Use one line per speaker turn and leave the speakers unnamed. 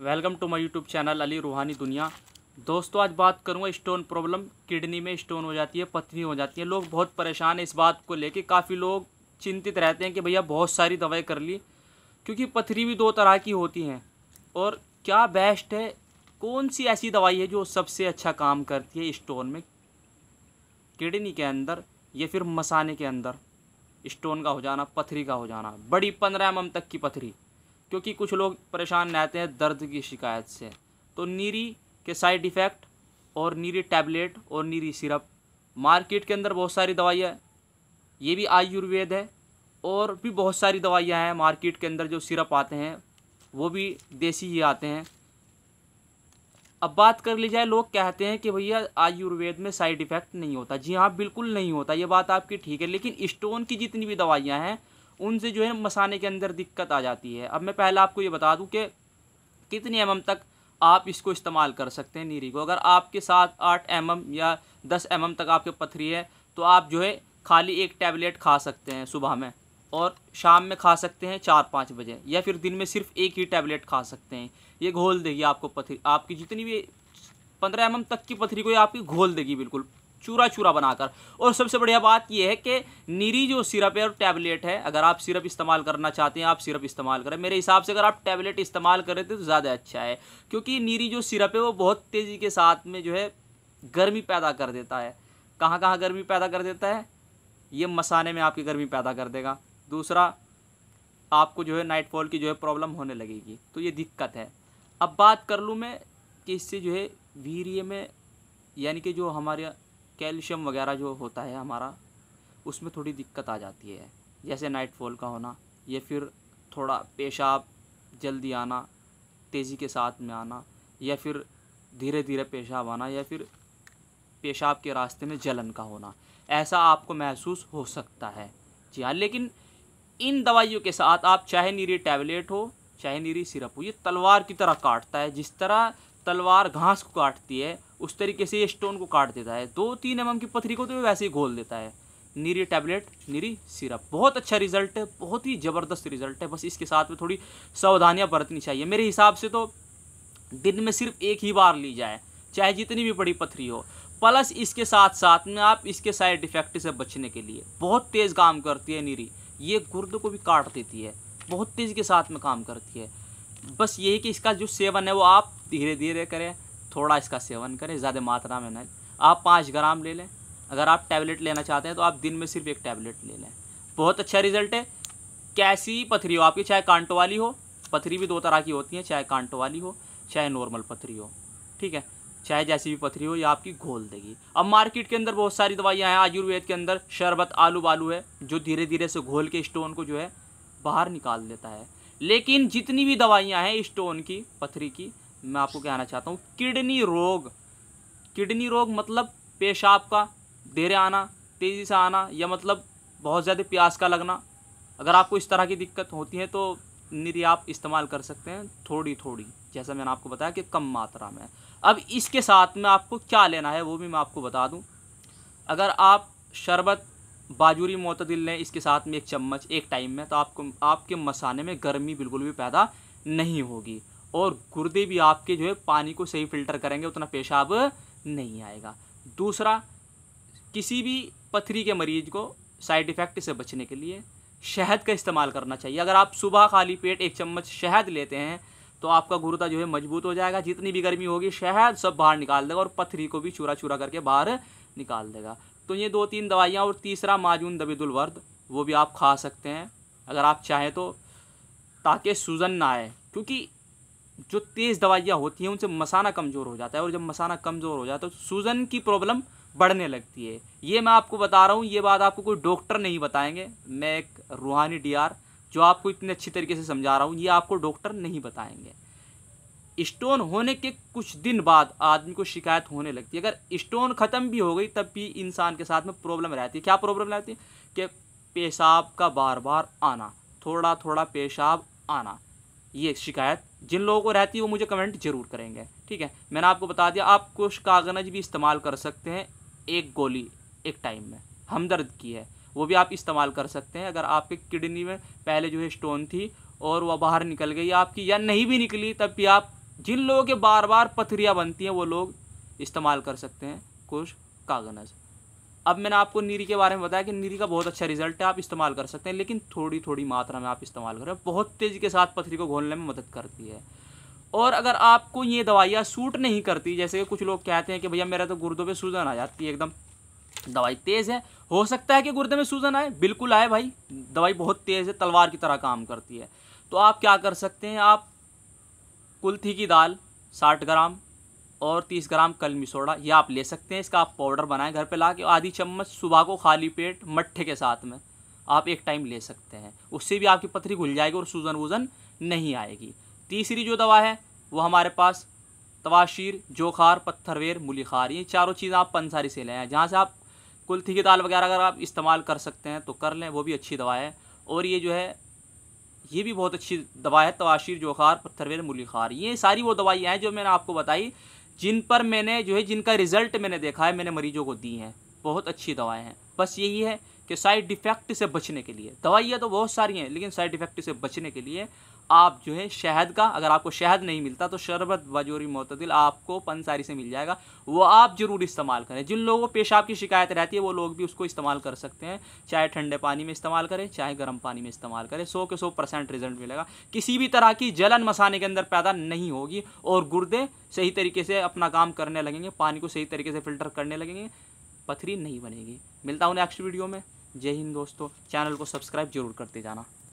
Welcome to my YouTube channel Ali Roohani Duniya. दोस्तों, आज बात करूँगा स्टोन प्रॉब्लम, किडनी में स्टोन हो जाती है, पथरी हो जाती है। लोग बहुत परेशान हैं इस बात को लेके। काफ़ी लोग चिंतित रहते हैं कि भैया बहुत सारी दवाई कर ली, क्योंकि पथरी भी दो तरह की होती हैं। और क्या बेस्ट है, कौन सी ऐसी दवाई है जो सबसे अच्छा काम करती है स्टोन में? किडनी के अंदर या फिर मसाने के अंदर? स्टोन का हो जाना, पथरी का हो जाना। बड़ी पंद्रह एम तक की पथरी। क्योंकि कुछ लोग परेशान रहते हैं दर्द की शिकायत से। तो नीरी के साइड इफ़ेक्ट और नीरी टैबलेट और नीरी सिरप मार्केट के अंदर बहुत सारी दवाइयाँ ये भी आयुर्वेद है और भी बहुत सारी दवाइयाँ हैं मार्केट के अंदर जो सिरप आते हैं, वो भी देसी ही आते हैं। अब बात कर ली जाए, लोग कहते हैं कि भैया आयुर्वेद में साइड इफ़ेक्ट नहीं होता। जी हाँ बिल्कुल नहीं होता। ये बात आपकी ठीक है, लेकिन स्टोन की जितनी भी दवाइयाँ हैं उनसे जो है मसाने के अंदर दिक्कत आ जाती है। अब मैं पहले आपको ये बता दूँ कि कितनी एम तक आप इसको इस्तेमाल कर सकते हैं नीरी को। अगर आपके साथ आठ एम या दस एम तक आपके पथरी है तो आप जो है खाली एक टैबलेट खा सकते हैं सुबह में और शाम में खा सकते हैं चार पाँच बजे या फिर दिन में सिर्फ़ एक ही टैबलेट खा सकते हैं। ये घोल देगी आपको पथरी, आपकी जितनी भी पंद्रह एम तक की पथरी को ये आपकी घोल देगी बिल्कुल। चूरा चूरा बनाकर। और सबसे बढ़िया बात यह है कि नीरी जो सिरप है और टैबलेट है, अगर आप सिरप इस्तेमाल करना चाहते हैं, आप सिरप इस्तेमाल करें। मेरे हिसाब से अगर आप टैबलेट इस्तेमाल करें तो ज़्यादा अच्छा है, क्योंकि नीरी जो सिरप है, वो बहुत तेज़ी के साथ में जो है गर्मी पैदा कर देता है। कहाँ कहाँ गर्मी पैदा कर देता है? ये मसाने में आपकी गर्मी पैदा कर देगा। दूसरा, आपको जो है नाइट फॉल की जो है प्रॉब्लम होने लगेगी तो ये दिक्कत है। अब बात कर लूँ मैं कि इससे जो है वीर्य में, यानी कि जो हमारे कैल्शियम वगैरह जो होता है हमारा, उसमें थोड़ी दिक्कत आ जाती है। जैसे नाइट फॉल का होना, या फिर थोड़ा पेशाब, जल्दी आना, तेज़ी के साथ में आना, या फिर धीरे धीरे पेशाब आना, या फिर पेशाब के रास्ते में जलन का होना। ऐसा आपको महसूस हो सकता है। जी हाँ लेकिन इन दवाइयों के साथ आप चाहे नीरी टैबलेट हो, चाहे नीरी सिरप हो, ये तलवार की तरह काटता है। जिस तरह तलवार घास को काटती है उस तरीके से ये स्टोन को काट देता है। दो तीन एम की पथरी को तो वैसे ही घोल देता है। नीरी टैबलेट नीरी सिरप बहुत अच्छा रिज़ल्ट है, बहुत ही ज़बरदस्त रिज़ल्ट है। बस इसके साथ में थोड़ी सावधानियाँ बरतनी चाहिए। मेरे हिसाब से तो दिन में सिर्फ़ एक ही बार ली जाए, चाहे जितनी भी बड़ी पथरी हो। प्लस इसके साथ साथ में आप इसके साइड इफ़ेक्ट से बचने के लिए बहुत तेज़ काम करती है नीरी। ये गुर्द को भी काट देती है। बहुत तेज़ के साथ में काम करती है। बस यही कि इसका जो सेवन है वो आप धीरे धीरे करें। थोड़ा इसका सेवन करें, ज़्यादा मात्रा में नहीं। आप पाँच ग्राम ले लें। अगर आप टैबलेट लेना चाहते हैं तो आप दिन में सिर्फ़ एक टैबलेट ले लें। बहुत अच्छा रिज़ल्ट है। कैसी पथरी हो आपकी, चाहे कांटो वाली हो, पथरी भी दो तरह की होती हैं, चाहे कांटो वाली हो, चाहे नॉर्मल पथरी हो। ठीक है? चाहे जैसी भी पथरी हो, ये आपकी घोल देगी। अब मार्केट के अंदर बहुत सारी दवाइयाँ हैं। आयुर्वेद के अंदर शरबत आलू बालू है, जो धीरे धीरे से घोल के स्टोन को जो है, बाहर निकाल देता है। लेकिन जितनी भी दवाइयाँ हैं स्टोन की, पथरी की मैं आपको कहना चाहता हूँ, किडनी रोग किडनी रोग मतलब पेशाब का, देर आना, तेज़ी से आना, या मतलब बहुत ज़्यादा प्यास का लगना। अगर आपको इस तरह की दिक्कत होती है तो निरी आप इस्तेमाल कर सकते हैं थोड़ी थोड़ी जैसा मैंने आपको बताया कि कम मात्रा में। अब इसके साथ में आपको क्या लेना है वो भी मैं आपको बता दूँ। अगर आप शरबत, बाजूरी मोतदिल लें इसके साथ में एक चम्मच, एक टाइम में तो आपको, आपके मसाने में गर्मी बिल्कुल भी पैदा नहीं होगी। और गुर्दे भी आपके जो है पानी को सही फ़िल्टर करेंगे, उतना पेशाब नहीं आएगा। दूसरा, किसी भी पथरी के मरीज़ को साइड इफ़ेक्ट से बचने के लिए शहद का इस्तेमाल करना चाहिए। अगर आप सुबह खाली पेट एक चम्मच शहद लेते हैं तो आपका गुर्दा जो है मज़बूत हो जाएगा, जितनी भी गर्मी होगी, शहद सब बाहर निकाल देगा और पथरी को भी चूरा चूरा करके बाहर निकाल देगा। तो ये दो तीन दवाइयाँ और तीसरा माजून दबिदुल वर्द, वो भी आप खा सकते हैं। अगर आप चाहें तो ताकि सूजन ना आए, क्योंकि जो तेज़ दवाइयाँ होती हैं, उनसे मसाना कमज़ोर हो जाता है और जब मसाना कमज़ोर हो जाता है तो सूजन की प्रॉब्लम बढ़ने लगती है। ये मैं आपको बता रहा हूँ, ये बात आपको कोई डॉक्टर नहीं बताएँगे। मैं एक रूहानी डीआर, जो आपको इतने अच्छी तरीके से समझा रहा हूँ, ये आपको डॉक्टर नहीं बताएँगे। स्टोन होने के कुछ दिन बाद आदमी को शिकायत होने लगती है। अगर स्टोन ख़त्म भी हो गई, तब भी इंसान के साथ में प्रॉब्लम रहती है। क्या प्रॉब्लम रहती है? कि पेशाब का बार बार आना थोड़ा थोड़ा पेशाब आना। ये शिकायत, जिन लोगों को रहती है, वो मुझे कमेंट ज़रूर करेंगे। ठीक है? मैंने आपको बता दिया, आप कुछ कागनज भी इस्तेमाल कर सकते हैं, एक गोली, एक टाइम में। हमदर्द की है। वो भी आप इस्तेमाल कर सकते हैं, अगर आपके किडनी में पहले जो है स्टोन थी और वह बाहर निकल गई, आपकी या नहीं भी निकली, तब भी आप जिन लोगों के बार बार पथरियाँ बनती हैं, वो लोग इस्तेमाल कर सकते हैं कुछ कागनज अब मैंने आपको नीरी के बारे में बताया कि नीरी का बहुत अच्छा रिज़ल्ट है, आप इस्तेमाल कर सकते हैं, लेकिन थोड़ी थोड़ी मात्रा में आप इस्तेमाल करें। बहुत तेज़ी के साथ पथरी को घोलने में मदद करती है। और अगर आपको ये दवाइयाँ सूट नहीं करती, जैसे कि कुछ लोग कहते हैं कि भैया मेरा तो गुर्दों पे सूजन आ जाती है एकदम, दवाई तेज़ है, हो सकता है कि गुर्दे में सूजन आए, बिल्कुल आए भाई, दवाई बहुत तेज़ है, तलवार की तरह काम करती है। तो आप क्या कर सकते हैं, आप कुल्थी की दाल साठ ग्राम और तीस ग्राम कलमी सोडा ये आप ले सकते हैं। इसका आप पाउडर बनाएँ घर पे ला के आधी चम्मच सुबह को खाली पेट मट्ठे के साथ में आप एक टाइम ले सकते हैं। उससे भी आपकी पथरी घुल जाएगी और सूजन वूजन नहीं आएगी। तीसरी जो दवा है, वो हमारे पास तवाशीर, जोखार, पत्थरवेर, मुलीखार, ये चारों चीज़ें आप पंसारी से लें जहाँ से आप कुल्थी की दाल वगैरह अगर आप इस्तेमाल कर सकते हैं तो कर लें, वो भी अच्छी दवा है। और ये जो है, ये भी बहुत अच्छी दवा है, तवाशीर, जोखार, पत्थरवेर, मुलीखार। ये सारी वो दवाइयाँ हैं जो मैंने आपको बताई जिन पर मैंने, जो है, जिनका रिज़ल्ट मैंने देखा है, मैंने मरीजों को दी हैं। बहुत अच्छी दवाएँ हैं। बस यही है कि साइड इफ़ेक्ट से बचने के लिए। दवाइयाँ तो बहुत सारी हैं, लेकिन साइड इफ़ेक्ट से बचने के लिए आप जो है शहद का, अगर आपको शहद नहीं मिलता तो शरबत, वजोरी मोतदिल आपको पंसारी से मिल जाएगा। वो आप ज़रूर इस्तेमाल करें। जिन लोगों को पेशाब की शिकायत रहती है, वो लोग भी उसको इस्तेमाल कर सकते हैं। चाहे ठंडे पानी में इस्तेमाल करें, चाहे गर्म पानी में इस्तेमाल करें। सौ के सौ परसेंट रिज़ल्ट मिलेगा। किसी भी तरह की जलन मसाने के अंदर पैदा नहीं होगी और गुर्दे सही तरीके से अपना काम करने लगेंगे, पानी को सही तरीके से फ़िल्टर करने लगेंगे, पथरी नहीं बनेगी। मिलता हूँ नेक्स्ट वीडियो में। जय हिंद दोस्तों। चैनल को सब्सक्राइब ज़रूर करते जाना।